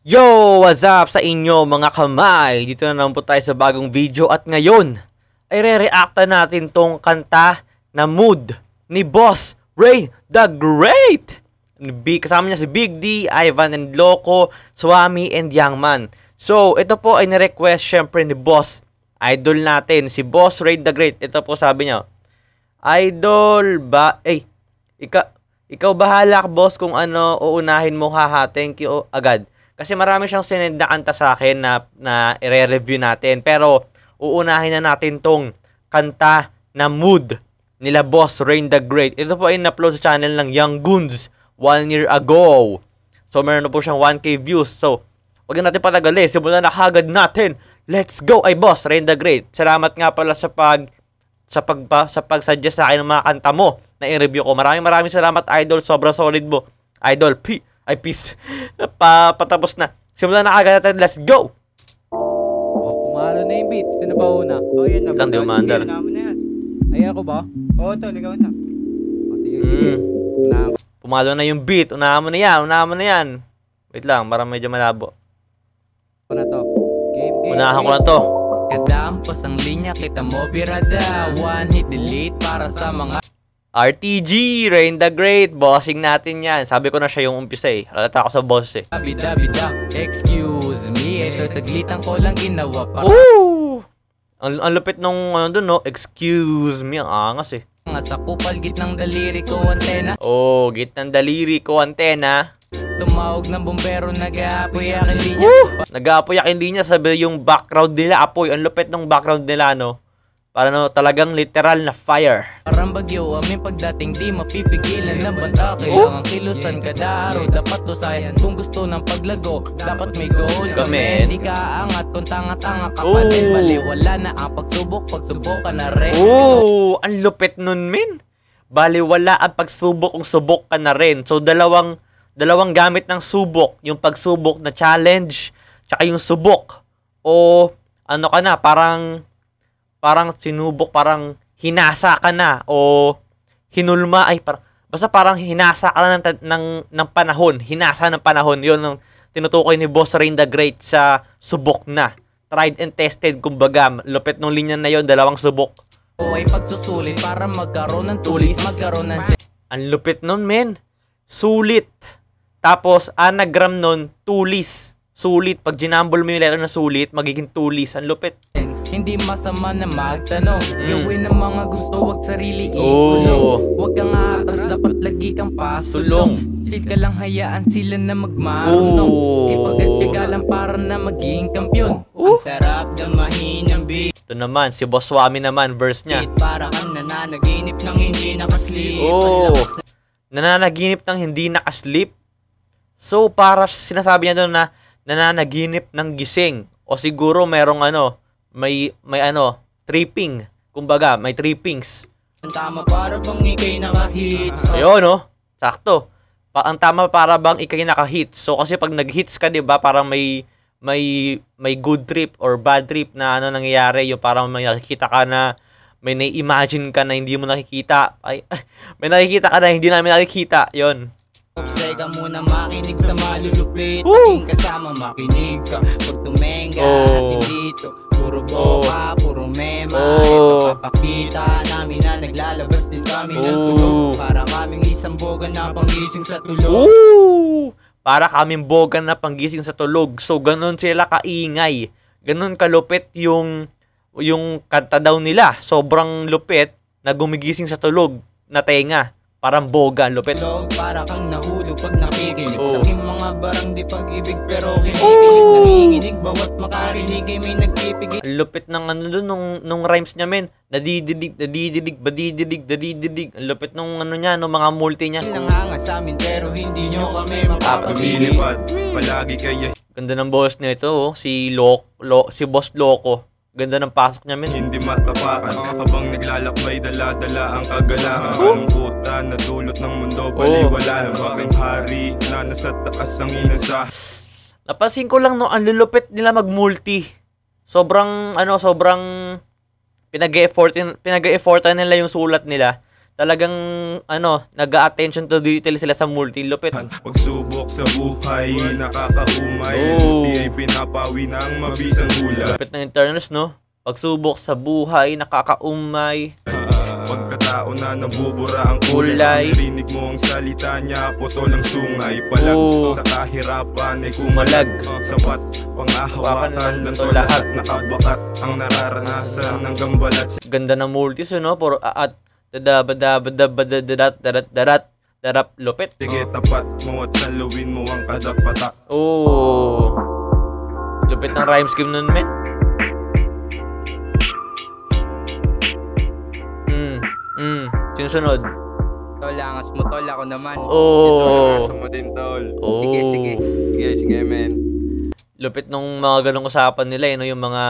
Yo! What's up sa inyo mga kamay? Dito na naman po tayo sa bagong video at ngayon ay re-reacta natin tong kanta na Mood ni Boss Ray the Great! Kasama niya si Big D, Ivan and Loco, Swami and Youngman. So, ito po ay ni-request syempre ni Boss Idol natin, si Boss Ray the Great. Ito po sabi niya, Idol ba... Eh, ika, ikaw bahala boss kung ano uunahin mo haha. Thank you agad. Kasi marami siyang sinend na kanta sa akin na, na i-review natin. Pero, uunahin na natin tong kanta na Mood nila Boss Rain the Great. Ito po ay na-upload sa channel ng Young Goons one year ago. So, meron na po siyang 1k views. So, wag na natin patagalin. Simulan na kagad natin. Let's go ay Boss Rain the Great. Salamat nga pala sa pag sa pag sa pag-suggest sa akin ng mga kanta mo na i-review ko. Maraming maraming salamat Idol. Sobrang solid mo. Idol, P ay, peace. pa, patapos na. Simulan na agad natin. Let's go! Oh, pumalo na yung beat. Sino ba una? Oh, yun na. Lang di umandar. Ay, ako ba? Oo, tol, ikaw na. O, sige, sige. Mm. Na, Pumalo na yung beat. Unahan mo na yan. Unahan mo na yan. Wait lang, para medyo malabo. ako na to. Game, game. Unahan ko na to. Kadampas ang linya, kita mo birada One hit delete para sa mga RTG, Rain the Great. Bossing natin yan. Sabi ko na siya yung umpisa eh. Halata ako sa boss eh. bida-bida Excuse me, ito saglitan ko lang ginawa pa Woo! Ang, ang lupit nung ano dun, no? Excuse me. Ang angas eh. Nga sa kupal gitnang daliri ko antena Oh, git ng daliri ko, antena. Tumawag ng bombero, nag-aapoy aking linya Woo! Nag-aapoy ang linya sabi yung background nila, apoy. Ang lupit ng background nila, no? Para no, talagang literal na fire. Parang bagyo, aming pagdating di mapipigilan na banta Kailangan kilusan kada araw, dapat usayan Kung gusto ng paglago, dapat may goal Kami. Di ka aangat kung tanga-tanga ka pa din Ooh. Bali, wala na ang pagsubok, pagsubok ka na rin Oh, ang lupit nun, min. Bali, wala ang pagsubok kung subok ka na rin. So, dalawang, dalawang gamit ng subok. Yung pagsubok na challenge, tsaka yung subok. O, ano ka na, parang, parang sinubok, parang hinasa ka na. O, hinulma, ay, parang, basta parang hinasa ka na ng, ng, ng panahon. Hinasa ng panahon. Yun ang tinutukoy ni Boss Rain the Great sa subok na. Tried and tested, kumbaga. Lupit nung linya na yon dalawang subok. O ay pagsusulit para magkaroon ng tulis Magkaroon ng Ang lupit nun, men. Sulit. Tapos, anagram nun, tulis. Sulit. Pag ginambol mo yung letter na sulit, magiging tulis. Ang lupit. Hindi masama na magtanong Gawin ang mga gusto, wag sarili Mm. Ikulong Huwag kang atas, dapat lagi kang pasulong Chill ka lang, hayaan sila na magmarunong Oo. Sipag at tiyaga lang para na maging kampyon. Ang sarap damahin ng beat Ito naman, si Boss Swami naman, verse niya. Para kang nananaginip ng hindi nakasleep Oo. Ang lakas na Nananaginip ng hindi nakasleep. So, para sinasabi niya doon na nananaginip ng gising. O siguro merong ano, may, may ano, tripping. Kumbaga, may trippings. ang tama para bang ikay nakahits Ayun, no? Sakto. Pa ang tama para bang ikay naka-hits. So kasi pag nag-hits ka, 'di ba, parang may may may good trip or bad trip na ano nangyayari, yung parang may nakikita ka na may na-imagine ka na hindi mo nakikita. Ay, may nakikita ka na hindi namin nakikita. 'Yon. Oops, teka muna makinig sa malulupit Woo! Aking kasama makinig ka Pag tumenga Oh. hindi Puro boka, puro mema Oh. Ito papakita namin na naglalabas din kami ng Oh. tulog Para kaming isang boga na pangising sa tulog Woo! Para kaming bogan na panggising sa tulog. So ganun sila kaingay. Ganun kalupit yung yung kanta daw nila. Sobrang lupit na gumigising sa tulog na tenga. Parang boga, lupit. Tulog para kang nahulog pag nakikinig Oh. Sa aking mga barang di pag-ibig pero kinikilig Oh. Nanginginig bawat makarinig ay may nagpipigil Ang lupit ng ano dun, nung, nung rhymes niya, men. Nadididig, nadididig, badididig, dadididig. Ang lupit nung ano niya, nung mga multi niya. Nanganga sa amin pero hindi nyo kami Papagili. mapapagili Lilipad, palagi kaya Ganda ng boss nito, oh. Si Lo, si Boss Loco. Ganda ng pasok niya, men. hindi matapakan Habang naglalakbay, dala-dala ang kagalangan Kalungkutan na dulot ng mundo, baliwala Ng aking hari na nasa taas ang inasa Napansin ko lang no, ang lulupit nila mag-multi. Sobrang ano, sobrang pinag-effortan pinag-effortan nila yung sulat nila. Talagang ano, nag-attention to detail sila sa multi lupit. Pagsubok sa buhay, nakakaumay Oh. Di ay pinapawi ng mabisang hula Lupit ng internals, no? Pagsubok sa buhay, nakakaumay. Pagkatao na nabubura ang Kulay. kulay Rinig mo ang salita niya, putol ang sungay Palag Oo. sa kahirapan ay Kumalag. kumalag Sapat, Hawakan pangahawakan ng ng to lahat. Nakabakat ang nararanasan ng gambalat Ganda ng multis, no? Puro at darat darap lupit. Sige tapat mo at salawin mo ang kadapatak Oh. Lupit ng rhyme scheme nun, men. Mm, mm. Sinusunod. Tol, angas mo tol, ako naman. Oh. mo din tol. Sige, sige. Sige, sige men Lupit nung mga ganong usapan nila, eh, no? Yung mga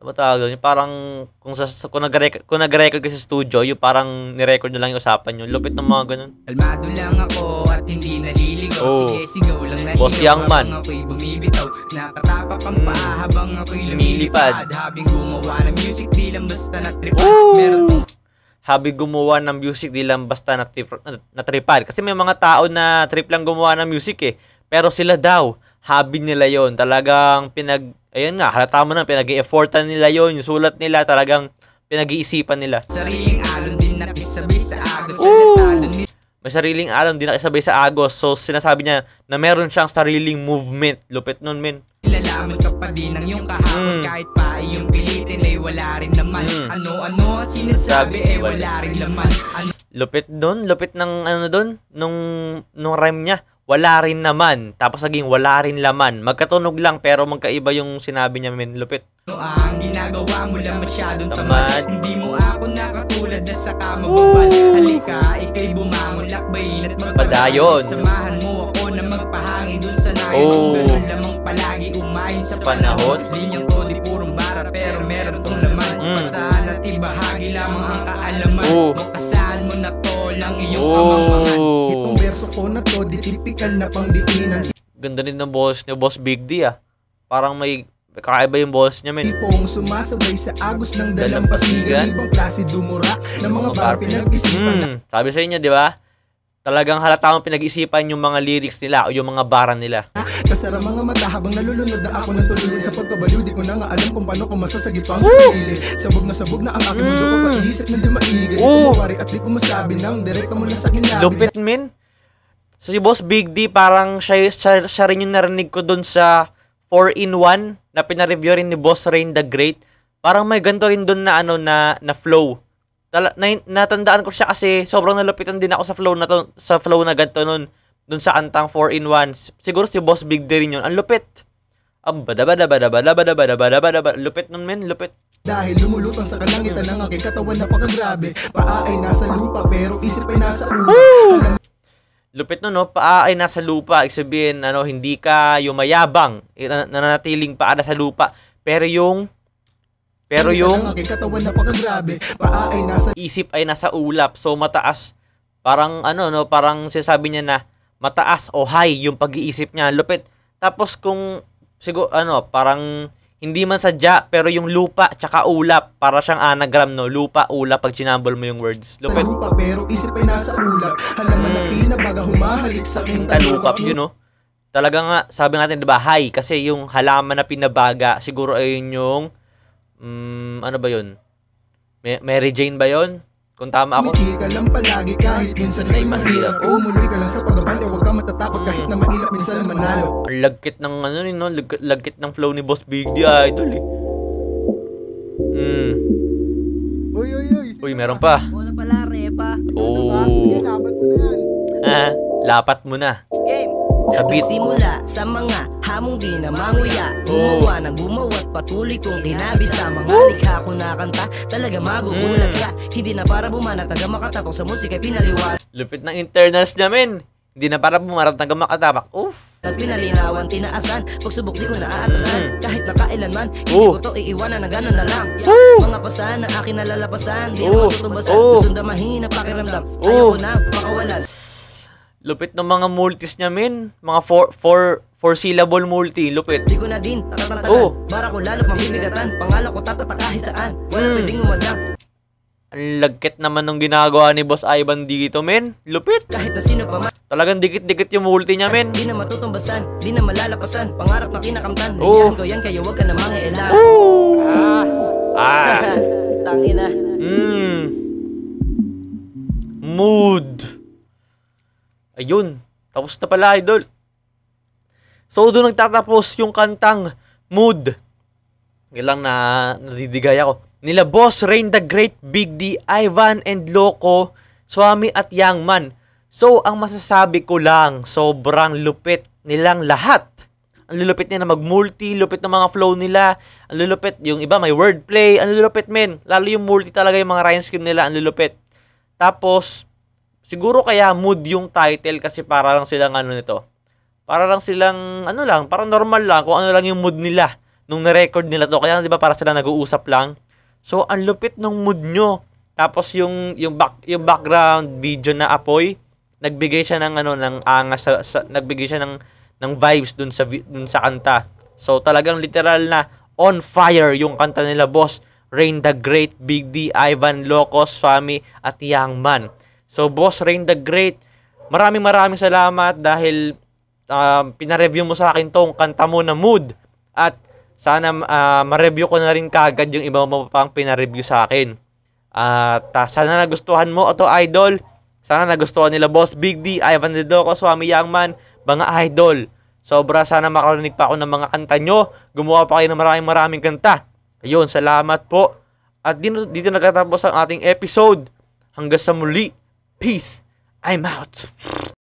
ano tawag doon? Yung parang kung sa kung nag-record kung nag-record ka sa studio, yung parang ni-record na lang yung usapan yun. Lupit ng mga ganun. Kalmado lang ako at hindi naliligaw Oh. Sige, sigaw lang na Boss Young Man. Ako'y bumibitaw Nakatapak ang Mm. paa habang ako'y Lumilipad. Habing gumawa ng music, di lang basta natripad! Meron tong Habi gumawa ng music, di lang basta natrip, natripad. Kasi may mga tao na trip lang gumawa ng music eh. Pero sila daw, hobby nila yon Talagang pinag, ayun nga, halata mo na, pinag-i-effortan nila yon Yung sulat nila, talagang pinag-iisipan nila. sariling alon din nakisabay sa agos Sa detalyo ni May sariling alon, di nakisabay sa Agos. So, sinasabi niya na meron siyang sariling movement. Lupit nun, men. Nilalaman ka pa din ng iyong kahapon Mm. Kahit pa iyong pilitin ay wala rin naman Mm. Ano-ano ang sinasabi Sabi, ay wala rin laman Ano Lupit doon, lupit ng ano doon, nung, nung rhyme niya. Wala rin naman. Tapos naging wala rin laman. Magkatunog lang pero magkaiba yung sinabi niya, men. Lupit. ang ginagawa mo lang masyadong Tamad. Hindi mo ako nakatulad na saka mababal Halika, ikay bumangon, lakbayin at Padayon. Samahan mo ako na magpahangi dun sa nayon Oh. Ganun lamang palagi umayon sa Sa panahon. Linyang to di purong bara pero meron tong laman Mm. Basahan at ibahagi lamang ang kaalaman Oh. Bakasahan lang iyong amang Itong Oh. verso ko na to, di typical na pangdiinan Ganda din ng boss ni Boss Big D ah. Parang may kakaiba yung boss niya, men. Tipong sumasabay sa agos ng Dalampasigan. dalampasigan Ibang klase dumura ng mga bar pinag-isipan Hmm, sabi sa inyo, di ba? Talagang halata mong pinag-isipan yung mga lyrics nila o yung mga bara nila. Kasara mga mata habang nalulunod na ako ng tuluyan Sa pagkabaliw, di ko na nga alam kung paano ko masasagip ang sarili Sabog na sabog na ang aking mundo ko Mm. Pag-iisip na di maigil Di ko mawari at di ko masabi Nang direkta mo na sa akin labi Lupit, men. So, si Boss Big D, parang siya, siya, siya rin yung narinig ko dun sa 4-in-1 na pinareview rin ni Boss Rain the Great. Parang may ganito rin dun na, ano, na, na flow. Tala, na, natandaan ko siya kasi sobrang nalupitan din ako sa flow na to, sa flow na ganito nun. Dun sa antang 4-in-1. Siguro si Boss Big D rin yun. Ang lupit. Ang badabadabadabadabadabadabadabadabada. Lupit nun, men. Lupit. Dahil lumulutang sa kalangitan ng aking katawan na pagkagrabe Paa ay nasa lupa pero isip ay nasa ulo Lupit no, no? Paa ay nasa lupa. Ibig sabihin, ano, hindi ka yumayabang. na- Nananatiling paa nasa lupa. Pero yung... Pero ng yung isip ay nasa ulap. So, mataas. Parang, ano, no? Parang sinasabi niya na mataas o high yung pag-iisip niya. Lupit. Tapos kung, siguro, ano, parang hindi man sadya, pero yung lupa tsaka ulap, para siyang anagram, no? Lupa, ulap, pag ginambol mo yung words. Lupit. lupa pero isip ay nasa ulap Halaman na Mm. pinabaga humahalik sa aking talukap yun, no? Talaga nga, sabi natin, di ba, high, kasi yung halaman na pinabaga, siguro ayun yung, mm, ano ba yun? Ma- Mary Jane ba yun? Kung tama ako. Umiti ka lang palagi kahit minsan ay mahirap Umuloy ka lang sa pagkabante huwag ka matatakot kahit na mailap minsan manalo Ang lagkit ng, ano rin, no? Lag- lagkit ng flow ni Boss Big D, idol, eh. Mm. Uy, uy, uy Uy, meron pa. Wala pala, repa. Oh. laban mo na yan Ha? Lapat mo na. Game. Sa beat. Simula sa mga hamong di na manguya Gumawa ng gumawa at patuloy kong ginabi Sa mga likha ko na kanta Talaga magugulat ka Hindi na para bumanat Taga makatapos sa musika pinaliwanag Lupit ng internals namin. Hindi na para bumarap ng gamakatapak. Uff. Pinalinawan, tinaasan Pagsubok di ko naaatasan Mm. Kahit na kailanman Hindi ko to iiwanan na gano'n na lang! Mga pasahan na akin nalalapasan Di na matutumbasan. Gusto na pakiramdam Oh. Ayoko na makawalan Lupit ng mga multis niya, min. Mga four, four, syllable multi. Lupit. Di ko na din tatatagalan Oh. Para ko lalo pang bibigatan Pangalan ko tatatakahin saan Wala Mm. pwedeng umadang Ang lagkit naman nung ginagawa ni Boss Ivan dito, men. Lupit. Kahit na sino pa man Talagang dikit-dikit yung multi niya, men. Di na matutumbasan, di na malalapasan Pangarap na kinakamtan, Oh. ko yan Kaya huwag ka na mangialam Ah. Tangina Mm. Mood. Ayun. Tapos na pala, idol. So, doon nagtatapos yung kantang Mood. Ilang na nadidigay ako. Nila Boss, Rain the Great, Big D, Ivan, and Loco, Swami at Young Man. So, ang masasabi ko lang, sobrang lupit nilang lahat. Ang lulupit nila mag-multi, lupit ng mga flow nila. Ang lulupit, yung iba may wordplay. Ang lulupit, men. Lalo yung multi talaga yung mga rhyme scheme nila. Ang lulupit. Tapos, siguro kaya mood yung title kasi para lang silang ano nito. Para lang silang, ano lang, parang normal lang kung ano lang yung mood nila nung na-record nila to. Kaya, di ba, para sila nag-uusap lang. So, ang lupit ng mood nyo. Tapos, yung, yung, back, yung background video na apoy, nagbigay siya ng ano ng angas sa, sa- nagbigay siya ng ng vibes dun sa dun sa kanta. So talagang literal na on fire yung kanta nila boss Rain the Great, Big D, Ivan Locos, Swami at Young Man. So boss Rain the Great, maraming maraming salamat dahil um, pinareview mo sa akin tong kanta mo na mood at sana ah, ma-review ko na rin kagad yung iba mo pang pinareview sa akin. At ah, sana nagustuhan mo ito idol. Sana nagustuhan nila Boss Big D, Ivan Dedoco, Swami Yangman, mga idol. Sobra sana makarinig pa ako ng mga kanta nyo. Gumawa pa kayo ng maraming maraming kanta. Ayun, salamat po. At dito, dito nagtatapos ang ating episode. Hanggang sa muli. Peace. I'm out.